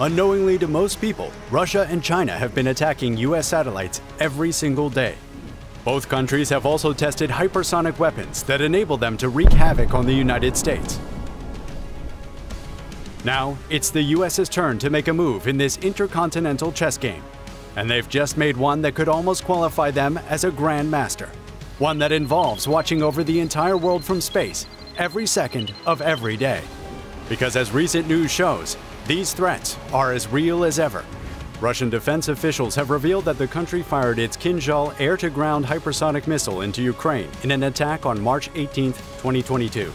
Unknowingly to most people, Russia and China have been attacking US satellites every single day. Both countries have also tested hypersonic weapons that enable them to wreak havoc on the United States. Now, it's the US's turn to make a move in this intercontinental chess game. And they've just made one that could almost qualify them as a grandmaster. One that involves watching over the entire world from space every second of every day. Because as recent news shows, these threats are as real as ever. Russian defense officials have revealed that the country fired its Kinzhal air-to-ground hypersonic missile into Ukraine in an attack on March 18, 2022.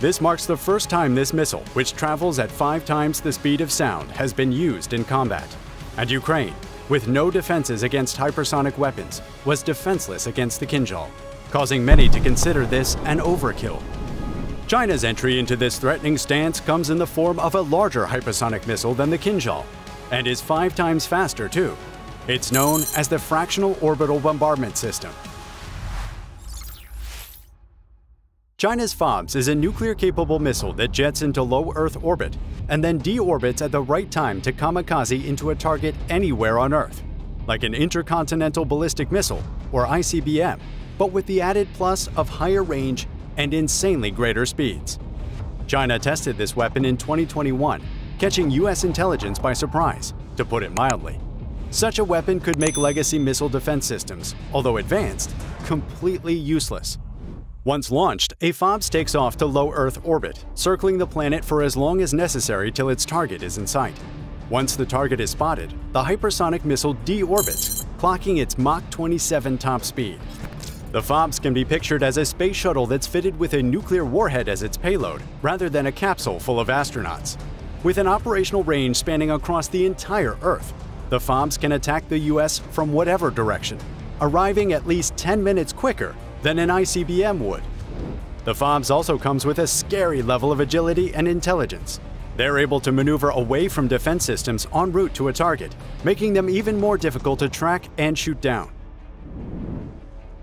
This marks the first time this missile, which travels at five times the speed of sound, has been used in combat. And Ukraine, with no defenses against hypersonic weapons, was defenseless against the Kinzhal, causing many to consider this an overkill. China's entry into this threatening stance comes in the form of a larger hypersonic missile than the Kinzhal, and is five times faster too. It's known as the Fractional Orbital Bombardment System. China's FOBS is a nuclear-capable missile that jets into low Earth orbit and then deorbits at the right time to kamikaze into a target anywhere on Earth, like an intercontinental ballistic missile, or ICBM, but with the added plus of higher range and insanely greater speeds. China tested this weapon in 2021, catching US intelligence by surprise, to put it mildly. Such a weapon could make legacy missile defense systems, although advanced, completely useless. Once launched, a FOBS takes off to low Earth orbit, circling the planet for as long as necessary till its target is in sight. Once the target is spotted, the hypersonic missile deorbits, clocking its Mach 27 top speed. The FOBS can be pictured as a space shuttle that's fitted with a nuclear warhead as its payload, rather than a capsule full of astronauts. With an operational range spanning across the entire Earth, the FOBS can attack the US from whatever direction, arriving at least 10 minutes quicker than an ICBM would. The FOBS also comes with a scary level of agility and intelligence. They're able to maneuver away from defense systems en route to a target, making them even more difficult to track and shoot down.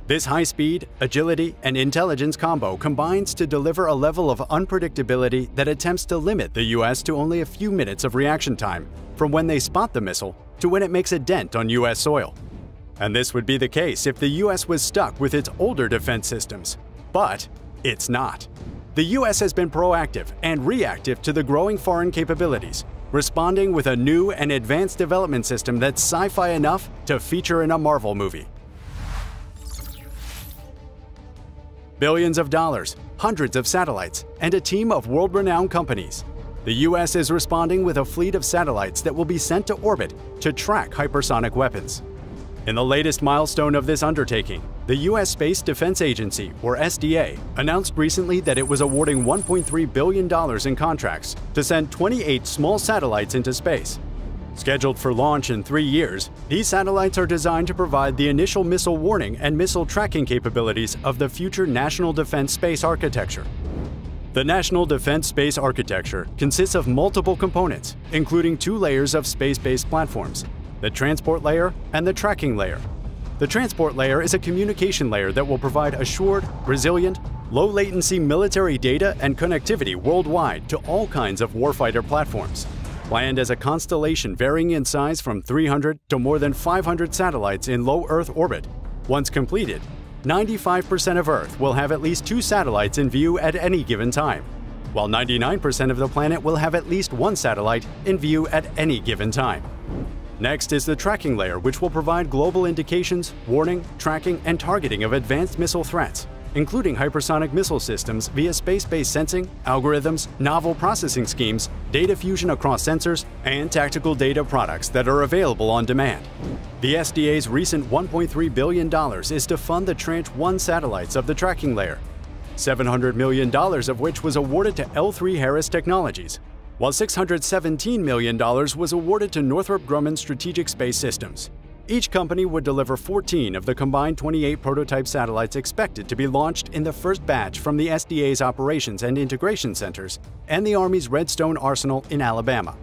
This high speed, agility, and intelligence combo combines to deliver a level of unpredictability that attempts to limit the US to only a few minutes of reaction time from when they spot the missile to when it makes a dent on US soil. And this would be the case if the US was stuck with its older defense systems. But it's not. The US has been proactive and reactive to the growing foreign capabilities, responding with a new and advanced development system that's sci-fi enough to feature in a Marvel movie. Billions of dollars, hundreds of satellites, and a team of world-renowned companies. The US is responding with a fleet of satellites that will be sent to orbit to track hypersonic weapons. In the latest milestone of this undertaking, the U.S. Space Defense Agency, or SDA, announced recently that it was awarding $1.3 billion in contracts to send 28 small satellites into space. Scheduled for launch in three years, these satellites are designed to provide the initial missile warning and missile tracking capabilities of the future National Defense Space Architecture. The National Defense Space Architecture consists of multiple components, including two layers of space-based platforms, the transport layer, and the tracking layer. The transport layer is a communication layer that will provide assured, resilient, low-latency military data and connectivity worldwide to all kinds of warfighter platforms. Planned as a constellation varying in size from 300 to more than 500 satellites in low Earth orbit, once completed, 95% of Earth will have at least two satellites in view at any given time, while 99% of the planet will have at least one satellite in view at any given time. Next is the tracking layer, which will provide global indications, warning, tracking, and targeting of advanced missile threats, including hypersonic missile systems via space-based sensing, algorithms, novel processing schemes, data fusion across sensors, and tactical data products that are available on demand. The SDA's recent $1.3 billion is to fund the Tranche 1 satellites of the tracking layer, $700 million of which was awarded to L3 Harris Technologies, while $617 million was awarded to Northrop Grumman Strategic Space Systems. Each company would deliver 14 of the combined 28 prototype satellites expected to be launched in the first batch from the SDA's Operations and Integration Centers and the Army's Redstone Arsenal in Alabama.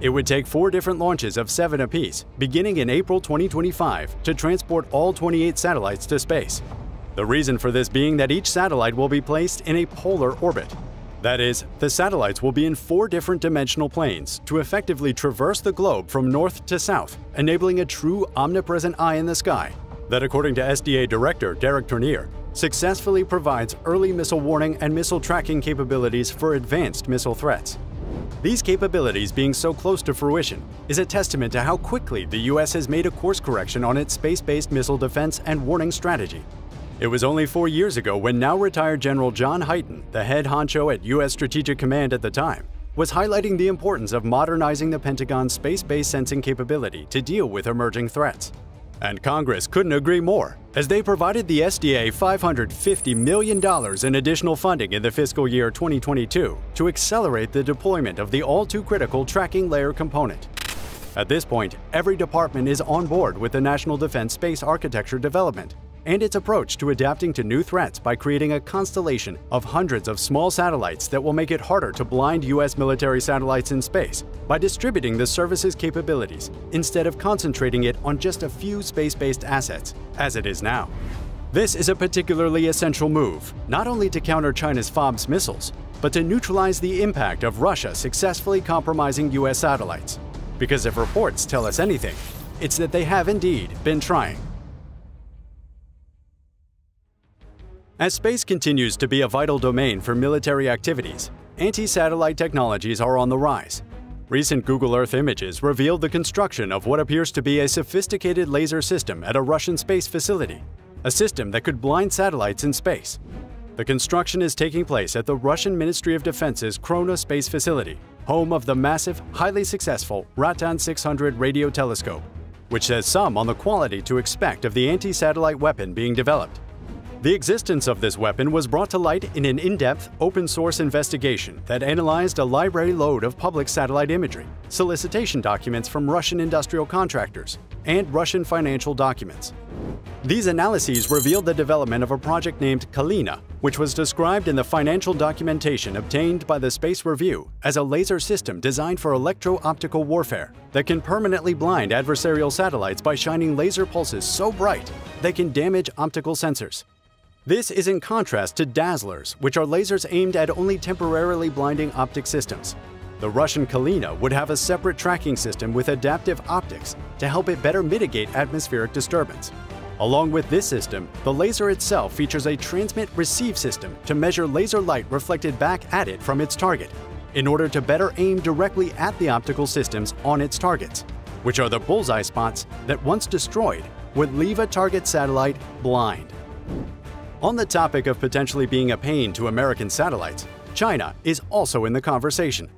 It would take four different launches of seven apiece, beginning in April 2025, to transport all 28 satellites to space. The reason for this being that each satellite will be placed in a polar orbit, That is, the satellites will be in four different dimensional planes to effectively traverse the globe from north to south, enabling a true omnipresent eye in the sky that, according to SDA Director Derek Tournear, successfully provides early missile warning and missile tracking capabilities for advanced missile threats. These capabilities being so close to fruition is a testament to how quickly the U.S. has made a course correction on its space-based missile defense and warning strategy. It was only four years ago when now retired General John Hyten, the head honcho at U.S. Strategic Command at the time, was highlighting the importance of modernizing the Pentagon's space-based sensing capability to deal with emerging threats. And Congress couldn't agree more, as they provided the SDA $550 million in additional funding in the fiscal year 2022 to accelerate the deployment of the all too critical tracking layer component. At this point, every department is on board with the National Defense Space Architecture development and its approach to adapting to new threats by creating a constellation of hundreds of small satellites that will make it harder to blind U.S. military satellites in space by distributing the service's capabilities instead of concentrating it on just a few space-based assets, as it is now. This is a particularly essential move, not only to counter China's FOBS missiles, but to neutralize the impact of Russia successfully compromising U.S. satellites. Because if reports tell us anything, it's that they have indeed been trying. As space continues to be a vital domain for military activities, anti-satellite technologies are on the rise. Recent Google Earth images revealed the construction of what appears to be a sophisticated laser system at a Russian space facility, a system that could blind satellites in space. The construction is taking place at the Russian Ministry of Defense's Krona Space Facility, home of the massive, highly successful Ratan 600 radio telescope, which says some on the quality to expect of the anti-satellite weapon being developed. The existence of this weapon was brought to light in an in-depth, open-source investigation that analyzed a library load of public satellite imagery, solicitation documents from Russian industrial contractors, and Russian financial documents. These analyses revealed the development of a project named Kalina, which was described in the financial documentation obtained by the Space Review as a laser system designed for electro-optical warfare that can permanently blind adversarial satellites by shining laser pulses so bright they can damage optical sensors. This is in contrast to dazzlers, which are lasers aimed at only temporarily blinding optic systems. The Russian Kalina would have a separate tracking system with adaptive optics to help it better mitigate atmospheric disturbance. Along with this system, the laser itself features a transmit-receive system to measure laser light reflected back at it from its target, in order to better aim directly at the optical systems on its targets, which are the bullseye spots that once destroyed would leave a target satellite blind. On the topic of potentially being a pain to American satellites, China is also in the conversation.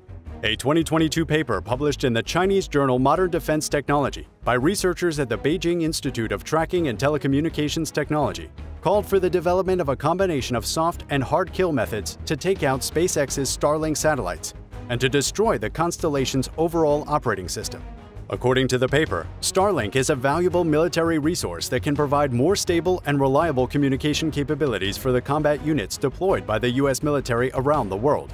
A 2022 paper published in the Chinese journal Modern Defense Technology by researchers at the Beijing Institute of Tracking and Telecommunications Technology called for the development of a combination of soft and hard kill methods to take out SpaceX's Starlink satellites and to destroy the constellation's overall operating system. According to the paper, Starlink is a valuable military resource that can provide more stable and reliable communication capabilities for the combat units deployed by the U.S. military around the world.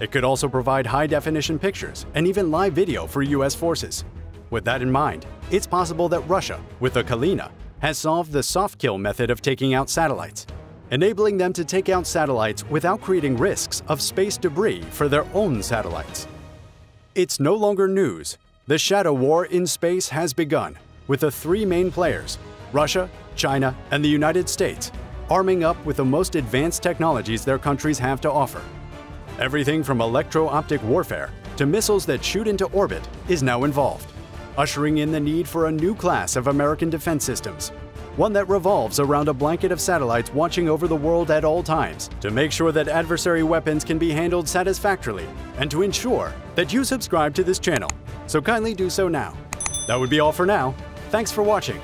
It could also provide high-definition pictures and even live video for U.S. forces. With that in mind, it's possible that Russia, with the Kalina, has solved the soft kill method of taking out satellites, enabling them to take out satellites without creating risks of space debris for their own satellites. It's no longer news the shadow war in space has begun, with the three main players, Russia, China, and the United States, arming up with the most advanced technologies their countries have to offer. Everything from electro-optic warfare to missiles that shoot into orbit is now involved, ushering in the need for a new class of American defense systems, one that revolves around a blanket of satellites watching over the world at all times to make sure that adversary weapons can be handled satisfactorily and to ensure that you subscribe to this channel so kindly do so now. That would be all for now. Thanks for watching.